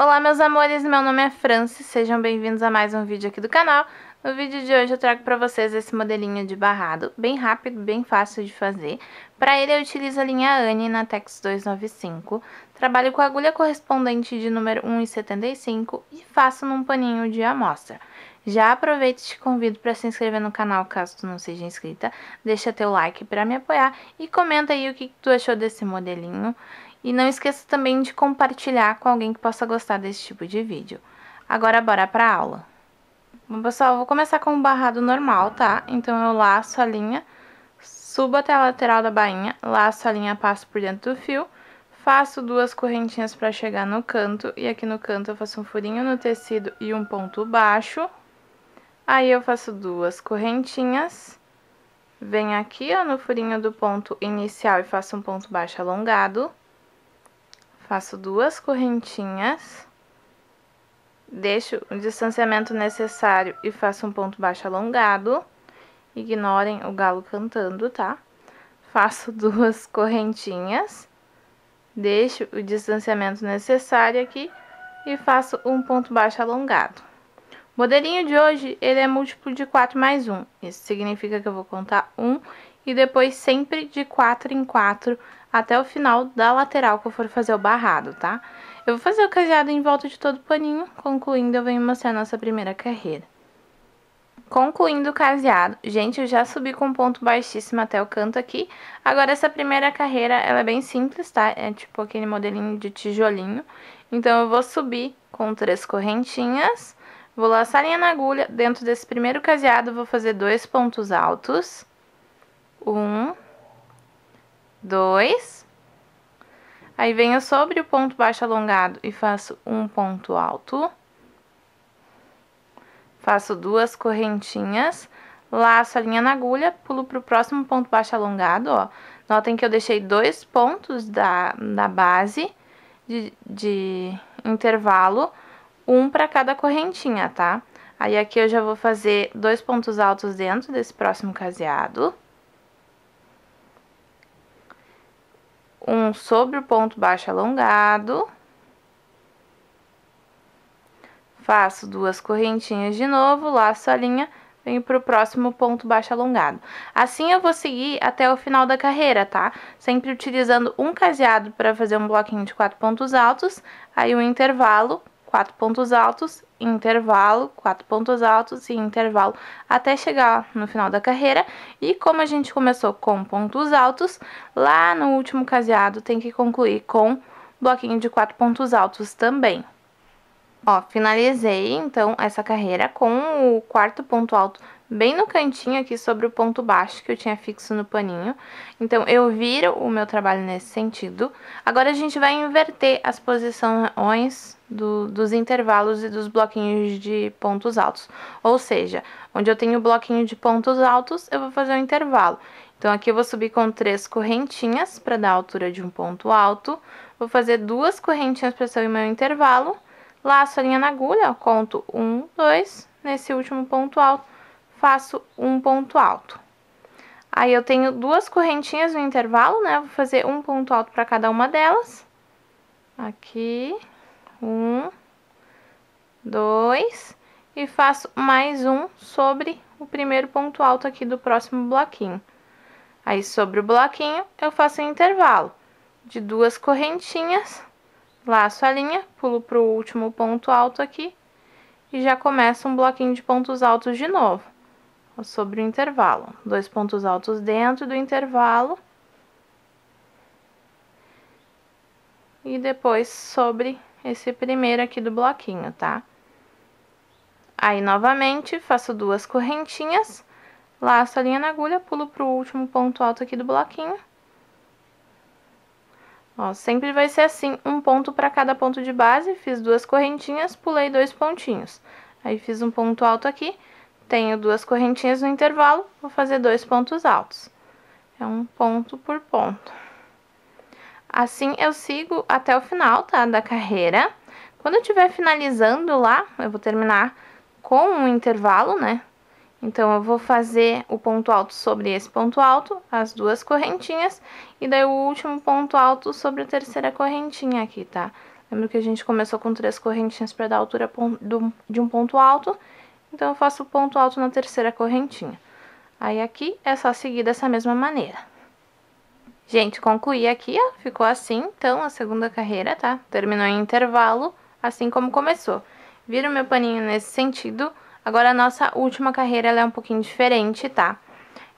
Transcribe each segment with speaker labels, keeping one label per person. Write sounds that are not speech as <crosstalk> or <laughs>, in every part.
Speaker 1: Olá meus amores, meu nome é Francis, sejam bem-vindos a mais um vídeo aqui do canal. No vídeo de hoje eu trago para vocês esse modelinho de barrado, bem rápido, bem fácil de fazer. Para ele eu utilizo a linha Anne na Tex 295, trabalho com a agulha correspondente de número 1,75 e faço num paninho de amostra. Já aproveito e te convido para se inscrever no canal caso tu não seja inscrita, deixa teu like para me apoiar e comenta aí o que tu achou desse modelinho. E não esqueça também de compartilhar com alguém que possa gostar desse tipo de vídeo. Agora bora pra aula. Bom, pessoal, vou começar com o barrado normal, tá? Então, eu laço a linha, subo até a lateral da bainha, laço a linha, passo por dentro do fio, faço duas correntinhas para chegar no canto, e aqui no canto eu faço um furinho no tecido e um ponto baixo. Aí, eu faço duas correntinhas, venho aqui, ó, no furinho do ponto inicial e faço um ponto baixo alongado faço duas correntinhas, deixo o distanciamento necessário e faço um ponto baixo alongado. Ignorem o galo cantando, tá? Faço <laughs> duas correntinhas, deixo o distanciamento necessário aqui e faço um ponto baixo alongado. O modelinho de hoje, ele é múltiplo de 4 mais 1. Isso significa que eu vou contar 1 e depois sempre de 4 em 4 até o final da lateral que eu for fazer o barrado, tá? Eu vou fazer o caseado em volta de todo o paninho, concluindo eu venho mostrar a nossa primeira carreira. Concluindo o caseado, gente, eu já subi com ponto baixíssimo até o canto aqui. Agora, essa primeira carreira, ela é bem simples, tá? É tipo aquele modelinho de tijolinho. Então, eu vou subir com três correntinhas, vou laçar linha na agulha. Dentro desse primeiro caseado, vou fazer dois pontos altos. Um, dois. Aí venho sobre o ponto baixo alongado e faço um ponto alto. Faço duas correntinhas, laço a linha na agulha, pulo pro próximo ponto baixo alongado, ó. Notem que eu deixei dois pontos da, da base de, de intervalo, um para cada correntinha, tá? Aí aqui eu já vou fazer dois pontos altos dentro desse próximo caseado. Um sobre o ponto baixo alongado. Faço duas correntinhas de novo, laço a linha, venho para o próximo ponto baixo alongado. Assim eu vou seguir até o final da carreira, tá? Sempre utilizando um caseado para fazer um bloquinho de quatro pontos altos, aí um intervalo, quatro pontos altos, intervalo, quatro pontos altos e intervalo até chegar no final da carreira. E como a gente começou com pontos altos, lá no último caseado tem que concluir com bloquinho de quatro pontos altos também. Ó, finalizei então essa carreira com o quarto ponto alto bem no cantinho aqui sobre o ponto baixo que eu tinha fixo no paninho. Então, eu viro o meu trabalho nesse sentido. Agora, a gente vai inverter as posições do, dos intervalos e dos bloquinhos de pontos altos. Ou seja, onde eu tenho o bloquinho de pontos altos, eu vou fazer um intervalo. Então, aqui eu vou subir com três correntinhas para dar a altura de um ponto alto. Vou fazer duas correntinhas para ser o meu intervalo. Laço a linha na agulha, conto um, dois, nesse último ponto alto faço um ponto alto. Aí, eu tenho duas correntinhas no intervalo, né? Vou fazer um ponto alto para cada uma delas. Aqui, um, dois, e faço mais um sobre o primeiro ponto alto aqui do próximo bloquinho. Aí, sobre o bloquinho, eu faço um intervalo de duas correntinhas, laço a linha, pulo para o último ponto alto aqui e já começo um bloquinho de pontos altos de novo sobre o intervalo. Dois pontos altos dentro do intervalo. E depois sobre esse primeiro aqui do bloquinho, tá? Aí, novamente, faço duas correntinhas, laço a linha na agulha, pulo pro último ponto alto aqui do bloquinho. Ó, sempre vai ser assim, um ponto para cada ponto de base, fiz duas correntinhas, pulei dois pontinhos. Aí, fiz um ponto alto aqui, tenho duas correntinhas no intervalo, vou fazer dois pontos altos. É um ponto por ponto. Assim, eu sigo até o final, tá, da carreira. Quando eu estiver finalizando lá, eu vou terminar com um intervalo, né? Então, eu vou fazer o ponto alto sobre esse ponto alto, as duas correntinhas, e daí o último ponto alto sobre a terceira correntinha aqui, tá? Lembra que a gente começou com três correntinhas para dar a altura de um ponto alto, então eu faço o ponto alto na terceira correntinha. Aí aqui é só seguir dessa mesma maneira. Gente, concluí aqui, ó, ficou assim, então, a segunda carreira, tá? Terminou em intervalo, assim como começou. Vira o meu paninho nesse sentido. Agora, a nossa última carreira, é um pouquinho diferente, tá?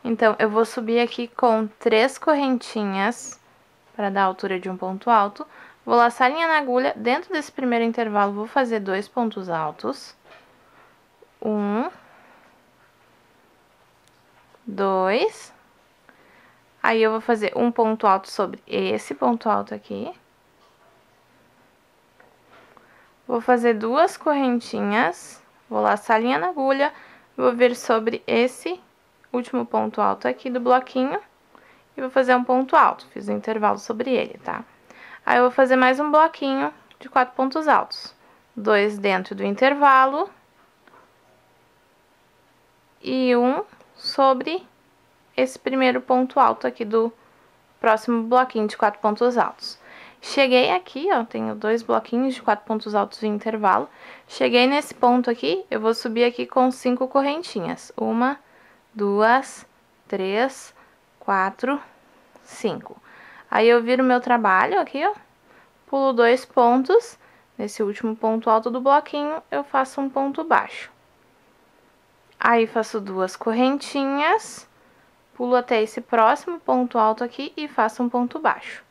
Speaker 1: Então, eu vou subir aqui com três correntinhas para dar a altura de um ponto alto. Vou laçar a linha na agulha, dentro desse primeiro intervalo, vou fazer dois pontos altos. Um. Dois. Aí, eu vou fazer um ponto alto sobre esse ponto alto aqui. Vou fazer duas correntinhas, vou laçar a linha na agulha, vou vir sobre esse último ponto alto aqui do bloquinho e vou fazer um ponto alto, fiz um intervalo sobre ele, tá? Aí, eu vou fazer mais um bloquinho de quatro pontos altos. Dois dentro do intervalo e um sobre esse primeiro ponto alto aqui do próximo bloquinho de quatro pontos altos. Cheguei aqui, ó, tenho dois bloquinhos de quatro pontos altos em intervalo. Cheguei nesse ponto aqui, eu vou subir aqui com cinco correntinhas. Uma, duas, três, quatro, cinco. Aí, eu viro meu trabalho aqui, ó, pulo dois pontos. Nesse último ponto alto do bloquinho, eu faço um ponto baixo. Aí, faço duas correntinhas pulo até esse próximo ponto alto aqui e faço um ponto baixo.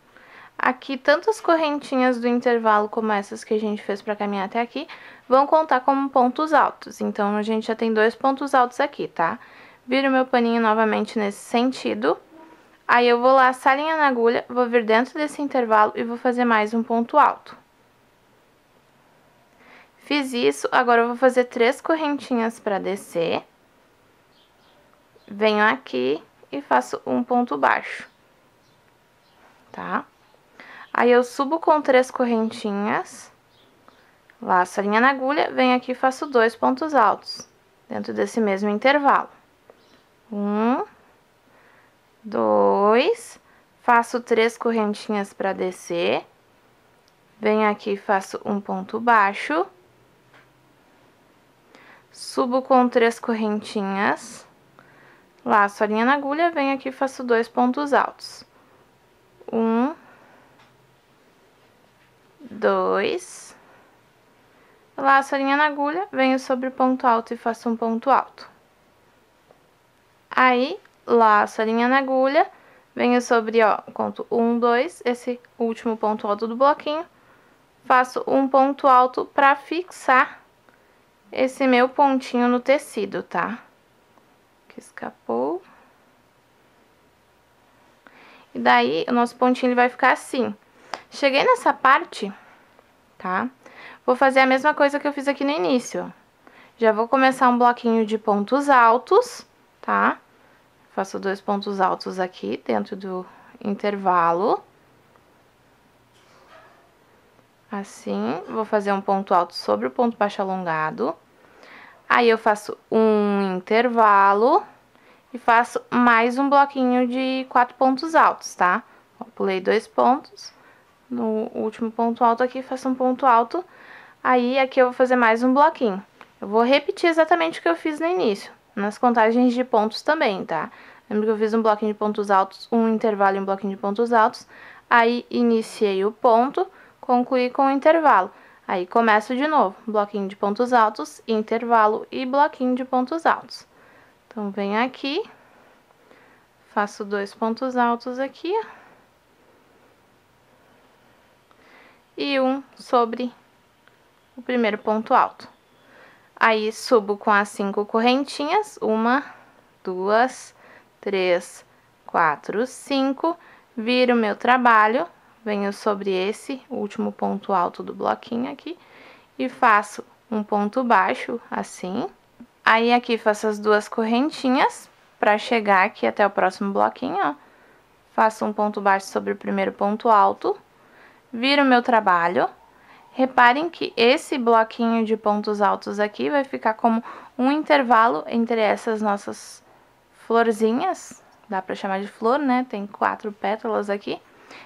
Speaker 1: Aqui, tanto as correntinhas do intervalo como essas que a gente fez para caminhar até aqui, vão contar como pontos altos. Então, a gente já tem dois pontos altos aqui, tá? Viro meu paninho novamente nesse sentido. Aí, eu vou laçar a linha na agulha, vou vir dentro desse intervalo e vou fazer mais um ponto alto. Fiz isso, agora eu vou fazer três correntinhas para descer. Venho aqui e faço um ponto baixo, tá? Aí, eu subo com três correntinhas, laço a linha na agulha, venho aqui e faço dois pontos altos, dentro desse mesmo intervalo. Um, dois, faço três correntinhas para descer, venho aqui e faço um ponto baixo, subo com três correntinhas, Laço a linha na agulha, venho aqui e faço dois pontos altos. Um, dois. Laço a linha na agulha, venho sobre o ponto alto e faço um ponto alto. Aí, laço a linha na agulha, venho sobre, ó, conto um, dois, esse último ponto alto do bloquinho, faço um ponto alto pra fixar esse meu pontinho no tecido, tá? escapou. E daí, o nosso pontinho ele vai ficar assim. Cheguei nessa parte, tá? Vou fazer a mesma coisa que eu fiz aqui no início. Já vou começar um bloquinho de pontos altos, tá? Faço dois pontos altos aqui dentro do intervalo. Assim, vou fazer um ponto alto sobre o ponto baixo alongado. Aí, eu faço um intervalo e faço mais um bloquinho de quatro pontos altos, tá? Pulei dois pontos, no último ponto alto aqui, faço um ponto alto, aí aqui eu vou fazer mais um bloquinho. Eu vou repetir exatamente o que eu fiz no início, nas contagens de pontos também, tá? Lembra que eu fiz um bloquinho de pontos altos, um intervalo e um bloquinho de pontos altos, aí iniciei o ponto, concluí com o intervalo. Aí, começo de novo, bloquinho de pontos altos, intervalo e bloquinho de pontos altos. Então, venho aqui, faço dois pontos altos aqui, E um sobre o primeiro ponto alto. Aí, subo com as cinco correntinhas, uma, duas, três, quatro, cinco, viro meu trabalho venho sobre esse último ponto alto do bloquinho aqui e faço um ponto baixo, assim. Aí, aqui faço as duas correntinhas para chegar aqui até o próximo bloquinho, ó. Faço um ponto baixo sobre o primeiro ponto alto, viro meu trabalho. Reparem que esse bloquinho de pontos altos aqui vai ficar como um intervalo entre essas nossas florzinhas, dá para chamar de flor, né? Tem quatro pétalas aqui.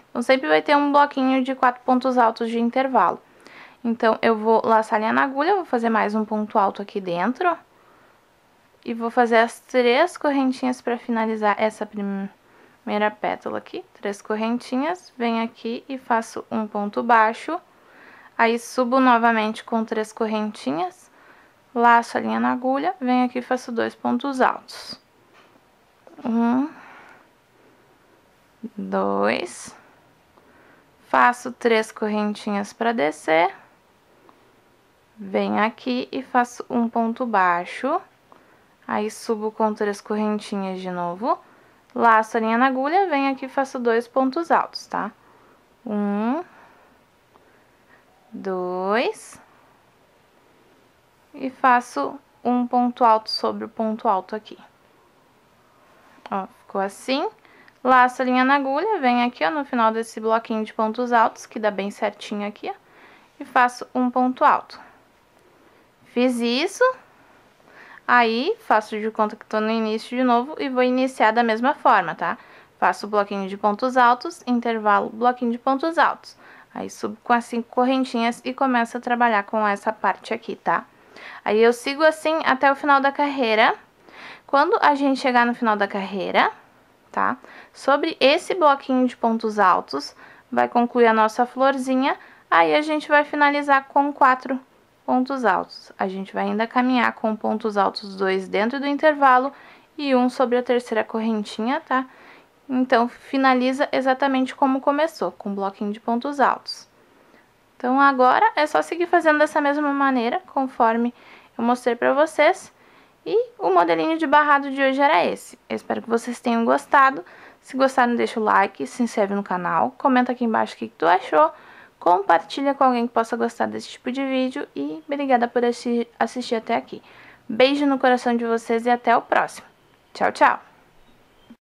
Speaker 1: Então, sempre vai ter um bloquinho de quatro pontos altos de intervalo. Então, eu vou laçar linha na agulha, vou fazer mais um ponto alto aqui dentro. E vou fazer as três correntinhas para finalizar essa primeira pétala aqui. Três correntinhas, venho aqui e faço um ponto baixo. Aí, subo novamente com três correntinhas, laço a linha na agulha, venho aqui e faço dois pontos altos. Um, dois, faço três correntinhas para descer, venho aqui e faço um ponto baixo, aí subo com três correntinhas de novo, laço a linha na agulha, venho aqui e faço dois pontos altos, tá? Um, dois, e faço um ponto alto sobre o ponto alto aqui. Ó, ficou assim. Laço a linha na agulha, venho aqui, ó, no final desse bloquinho de pontos altos, que dá bem certinho aqui, ó, e faço um ponto alto. Fiz isso, aí faço de conta que tô no início de novo e vou iniciar da mesma forma, tá? Faço bloquinho de pontos altos, intervalo, bloquinho de pontos altos. Aí subo com as cinco correntinhas e começo a trabalhar com essa parte aqui, tá? Aí eu sigo assim até o final da carreira. Quando a gente chegar no final da carreira, tá? Sobre esse bloquinho de pontos altos, vai concluir a nossa florzinha, aí a gente vai finalizar com quatro pontos altos. A gente vai ainda caminhar com pontos altos dois dentro do intervalo e um sobre a terceira correntinha, tá? Então, finaliza exatamente como começou, com um bloquinho de pontos altos. Então, agora é só seguir fazendo dessa mesma maneira, conforme eu mostrei pra vocês. E o modelinho de barrado de hoje era esse. Eu espero que vocês tenham gostado. Se gostaram, deixa o like, se inscreve no canal, comenta aqui embaixo o que, tu achou, compartilha com alguém que possa gostar desse tipo de vídeo e obrigada por assistir até aqui. Beijo no coração de vocês e até o próximo. Tchau, tchau!